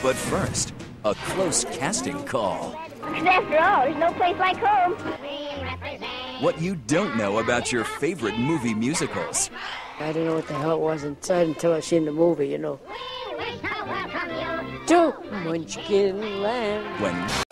But first, a close casting call. Because after all, there's no place like home. What you don't know about your favorite movie musicals. I didn't know what the hell it was inside until I seen the movie, you know. To Munchkin Land. When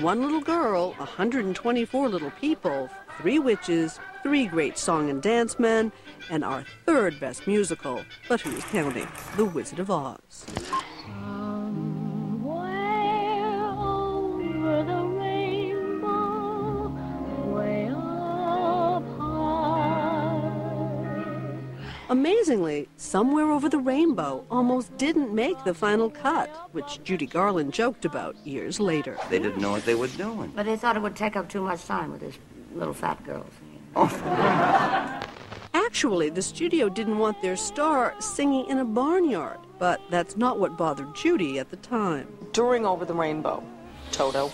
One little girl, 124 little people, three witches, three great song and dance men, and our third best musical, but who's counting? The Wizard of Oz. Amazingly, Somewhere Over the Rainbow almost didn't make the final cut, which Judy Garland joked about years later. They didn't know what they were doing. But they thought it would take up too much time with this little fat girl singing. Actually, the studio didn't want their star singing in a barnyard, but that's not what bothered Judy at the time. during Over the Rainbow, Toto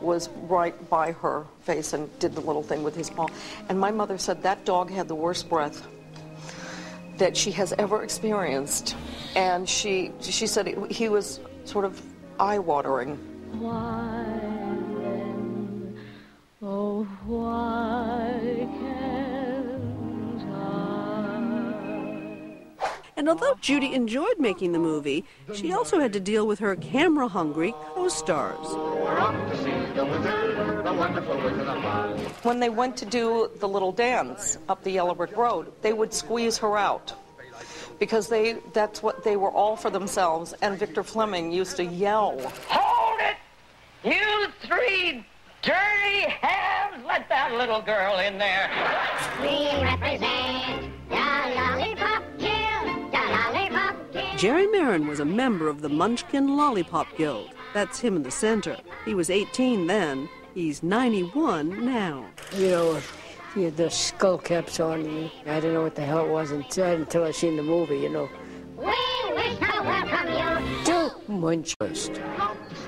was right by her face and did the little thing with his paw. And my mother said that dog had the worst breath that she has ever experienced. And she, she said it, he was sort of eye watering. Why then, oh, why can't I? And although Judy enjoyed making the movie, she also had to deal with her camera hungry co stars. When they went to do the little dance up the Yellow Brick Road, they would squeeze her out. Because they that's what they were all for themselves and Victor Fleming used to yell. Hold it! You three dirty hands! Let that little girl in there. We represent Jerry Maren was a member of the Munchkin Lollipop Guild. That's him in the center. He was 18 then. He's 91 now. You know, he had the skull caps on. and I didn't know what the hell it was inside until I seen the movie, you know. We wish to welcome you. To Munchkin.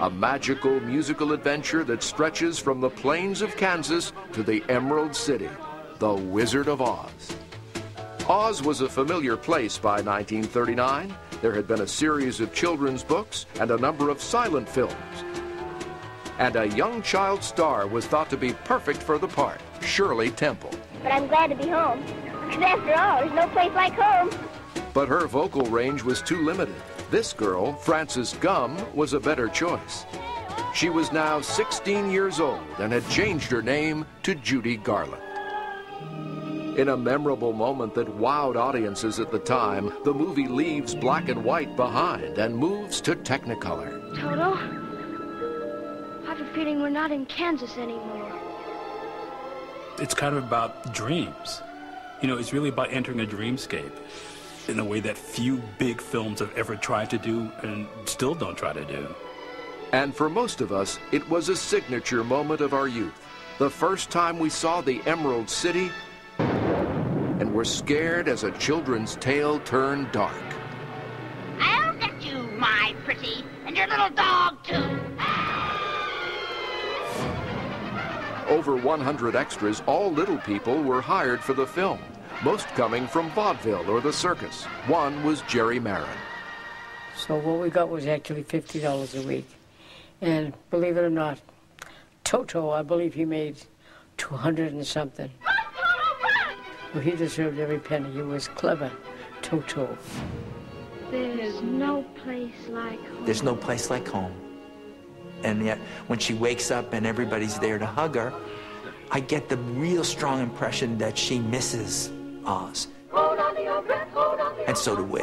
A magical musical adventure that stretches from the plains of Kansas to the Emerald City, The Wizard of Oz. Oz was a familiar place by 1939. There had been a series of children's books and a number of silent films. And a young child star was thought to be perfect for the part, Shirley Temple. But I'm glad to be home. Because after all, there's no place like home. But her vocal range was too limited. This girl, Frances Gumm, was a better choice. She was now 16 years old and had changed her name to Judy Garland. In a memorable moment that wowed audiences at the time, the movie leaves black and white behind and moves to Technicolor. Toto, I have a feeling we're not in Kansas anymore. it's kind of about dreams. You know, it's really about entering a dreamscape in a way that few big films have ever tried to do and still don't try to do. And for most of us, it was a signature moment of our youth. The first time we saw the Emerald City and were scared as a children's tale turned dark. I'll get you, my pretty, and your little dog, too. Over 100 extras, all little people, were hired for the film, most coming from vaudeville or the circus. One was Jerry Maren. So what we got was actually fifty dollars a week, and believe it or not, Toto, I believe he made two hundred and something. Well, he deserved every penny. He was clever, Toto. There's no place like home. There's no place like home. And yet, when she wakes up and everybody's there to hug her, I get the real strong impression that she misses Oz. And so do we.